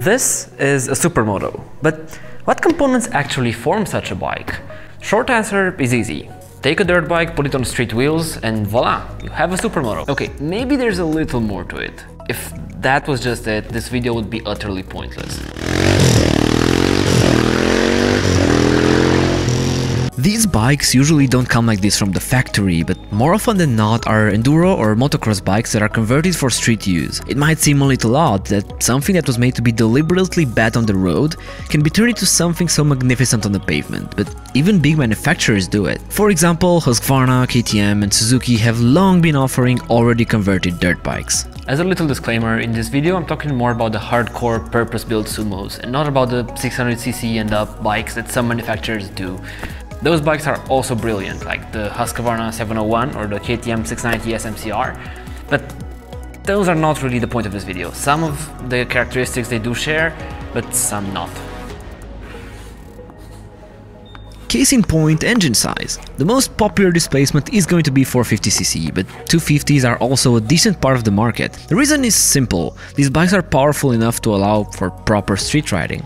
This is a supermoto, but what components actually form such a bike? Short answer is easy. Take a dirt bike, put it on street wheels, and voila, you have a supermoto. Okay, maybe there's a little more to it. If that was just it, this video would be utterly pointless. These bikes usually don't come like this from the factory, but more often than not are enduro or motocross bikes that are converted for street use. It might seem a little odd that something that was made to be deliberately bad on the road can be turned into something so magnificent on the pavement, but even big manufacturers do it. For example, Husqvarna, KTM and Suzuki have long been offering already converted dirt bikes. As a little disclaimer, in this video I'm talking more about the hardcore purpose-built sumos and not about the 600cc and up bikes that some manufacturers do. Those bikes are also brilliant, like the Husqvarna 701 or the KTM 690 SMCR, but those are not really the point of this video. Some of the characteristics they do share, but some not. Case in point, engine size. The most popular displacement is going to be 450cc, but 250s are also a decent part of the market. The reason is simple, these bikes are powerful enough to allow for proper street riding.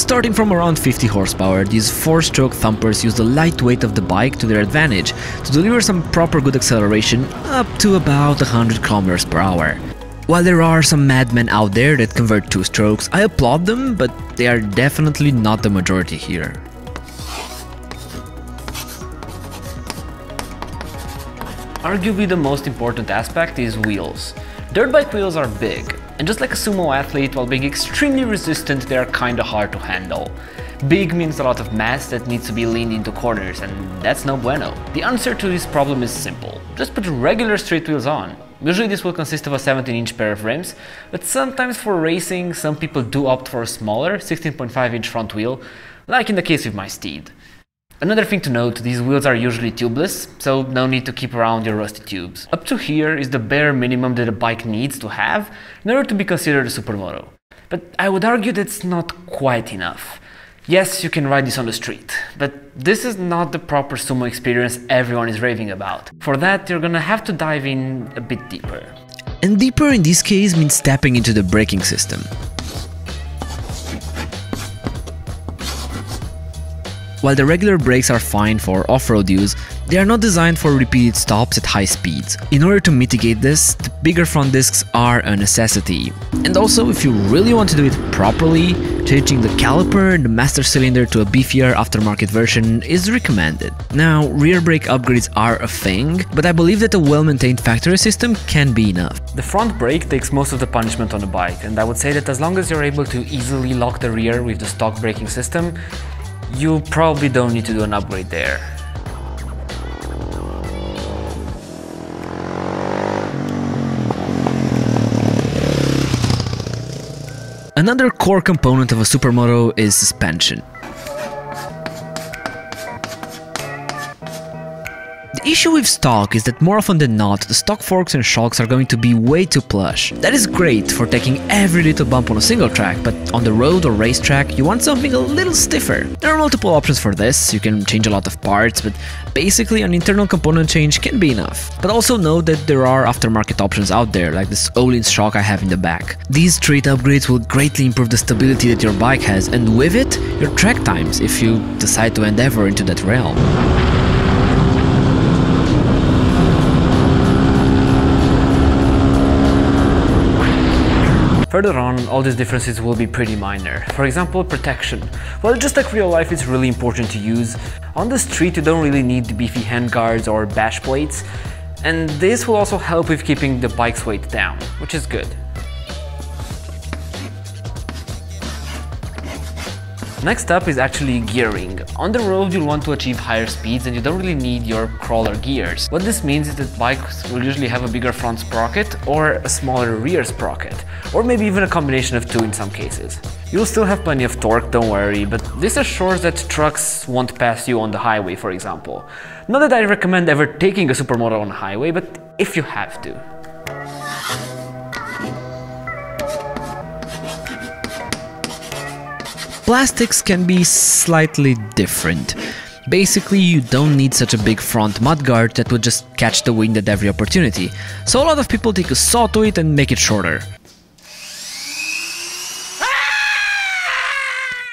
Starting from around 50 horsepower, these 4-stroke thumpers use the light weight of the bike to their advantage to deliver some proper good acceleration up to about 100 km per hour. While there are some madmen out there that convert 2 strokes, I applaud them, but they are definitely not the majority here. Arguably the most important aspect is wheels. Dirt bike wheels are big, and just like a sumo athlete, while being extremely resistant, they are kinda hard to handle. Big means a lot of mass that needs to be leaned into corners, and that's no bueno. The answer to this problem is simple. Just put regular street wheels on. Usually this will consist of a 17-inch pair of rims, but sometimes for racing, some people do opt for a smaller 16.5-inch front wheel, like in the case with my Steed. Another thing to note, these wheels are usually tubeless, so no need to keep around your rusty tubes. Up to here is the bare minimum that a bike needs to have in order to be considered a supermoto. But I would argue that's not quite enough. Yes, you can ride this on the street, but this is not the proper sumo experience everyone is raving about. For that, you're gonna have to dive in a bit deeper. And deeper in this case means tapping into the braking system. While the regular brakes are fine for off-road use, they are not designed for repeated stops at high speeds. In order to mitigate this, the bigger front discs are a necessity. And also, if you really want to do it properly, changing the caliper and the master cylinder to a beefier aftermarket version is recommended. Now, rear brake upgrades are a thing, but I believe that a well-maintained factory system can be enough. The front brake takes most of the punishment on the bike, and I would say that as long as you're able to easily lock the rear with the stock braking system, you probably don't need to do an upgrade there. Another core component of a supermoto is suspension. The issue with stock is that more often than not, the stock forks and shocks are going to be way too plush. That is great for taking every little bump on a single track, but on the road or racetrack, you want something a little stiffer. There are multiple options for this, you can change a lot of parts, but basically an internal component change can be enough. But also note that there are aftermarket options out there, like this Öhlins shock I have in the back. These straight upgrades will greatly improve the stability that your bike has, and with it, your track times, if you decide to endeavor into that realm. Further on, all these differences will be pretty minor. For example, protection. Well, just like real life, it's really important to use. On the street, you don't really need beefy handguards or bash plates, and this will also help with keeping the bike's weight down, which is good. Next up is actually gearing. On the road you'll want to achieve higher speeds and you don't really need your crawler gears. What this means is that bikes will usually have a bigger front sprocket or a smaller rear sprocket, or maybe even a combination of two in some cases. You'll still have plenty of torque, don't worry, but this assures that trucks won't pass you on the highway, for example. Not that I recommend ever taking a supermoto on a highway, but if you have to. Plastics can be slightly different. Basically, you don't need such a big front mudguard that would just catch the wind at every opportunity, so a lot of people take a saw to it and make it shorter.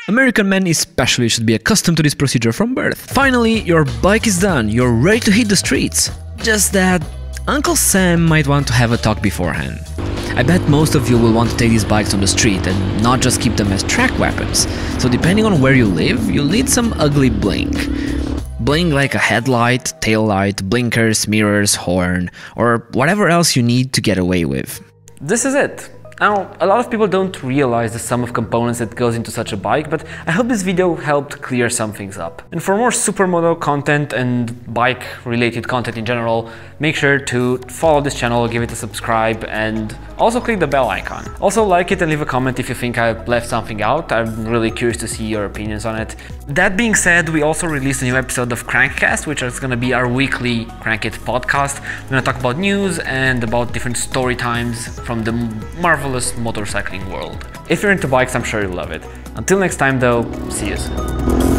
American men especially should be accustomed to this procedure from birth. Finally, your bike is done, you're ready to hit the streets. Just that Uncle Sam might want to have a talk beforehand. I bet most of you will want to take these bikes on the street and not just keep them as track weapons, so depending on where you live, you'll need some ugly bling. Bling like a headlight, tail light, blinkers, mirrors, horn, or whatever else you need to get away with. This is it. Now, a lot of people don't realize the sum of components that goes into such a bike, but I hope this video helped clear some things up. And for more supermoto content and bike related content in general, make sure to follow this channel, give it a subscribe, and also click the bell icon. Also like it and leave a comment if you think I left something out, I'm really curious to see your opinions on it. That being said, we also released a new episode of KRANKCast, which is gonna be our weekly KRANKiT podcast. We're gonna talk about news and about different story times from the Marvel marvelous motorcycling world. If you're into bikes, I'm sure you'll love it. Until next time though, see you soon.